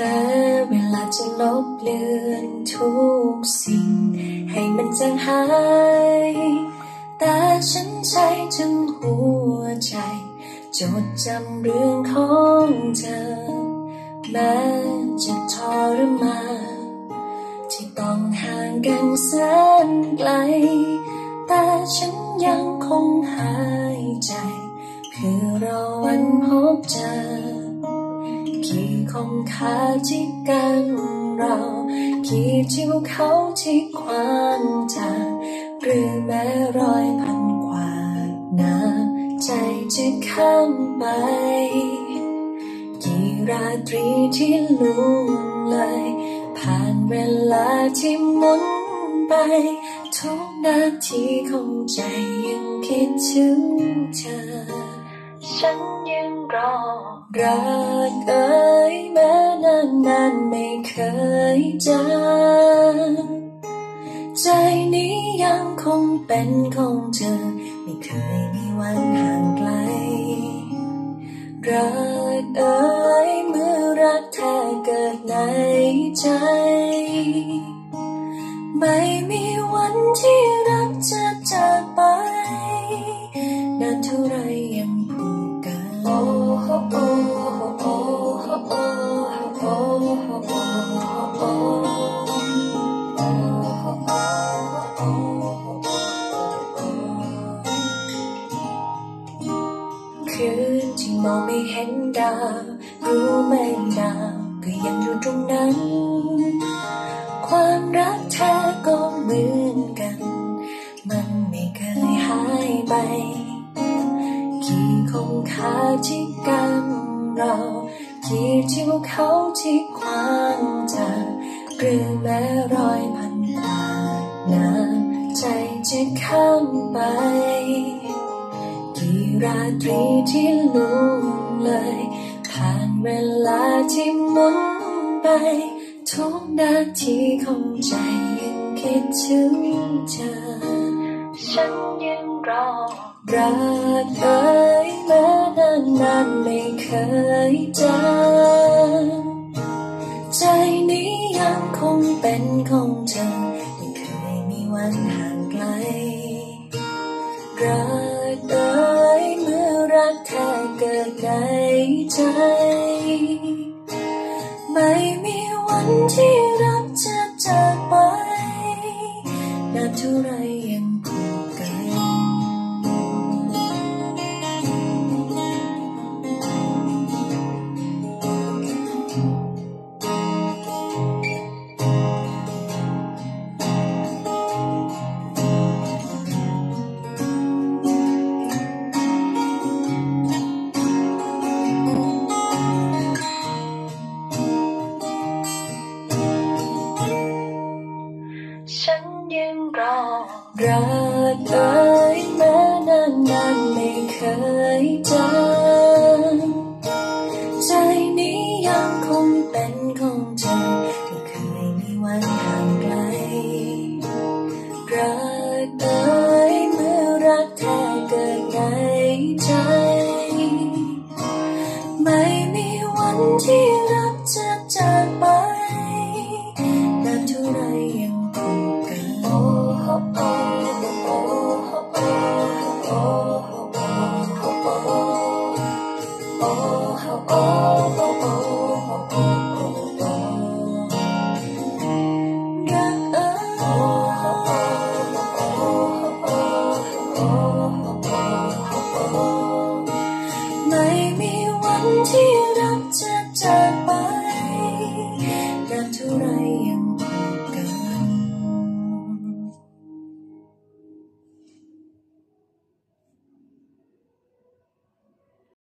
แม้เวลาจะลบเลือนทุกสิ่ง ให้มันจางหาย แต่ฉันใช้จนหัวใจ จดจำเรื่องของเธอ แม้จะทรมานที่ต้องห่างกันแสนไกล แต่ฉันยังคงหายใจ เพื่อรอวันพบเจอ กี่คงคาที่กันเรากี่ทิวเขาที่ควางจากหรือแม้รอยพันกวาดน้ำใจจะข้ามไปกี่ราตรีที่ล่งเลย ผ่านเวลาที่หมุนไป ทุกนาทีของใจยังคิดถึงเธอ ฉันยังรอ รักเอ่ยแม้นานนานไม่เคยเจอใจนี้ยังคงเป็นของเธอ ไม่เคยมีวันห่างไกล รักเอ่ยเมื่อรักแท้เกิดในใจ ไม่ คืนที่มองไม่เห็นดาวรู้ไหมดาวก็ยังอยู่ตรงนั้น ความรักแท้ก็เหมือนกัน มันไม่เคยหายไปกี่คงคาที่กันเรากี่ทิวเขาที่ควางจาหรือแม้รอยพันกวาน้ำใจจะข้ามไป ราตรีที่ล่วงเลย ผ่านเวลาที่หมุนไป ทุกนาทีของใจยังคิดถึงเธอ ฉันยังรอรักเอ่ยแม้นานนานไม่เคยเจอใจนี้ยังคงเป็นของเธอไม่เคยมีวันห่างไกลรัก ใจ ไม่มีวันที่รักจะจากไปนานเท่าไร ไม่มีวันที่รั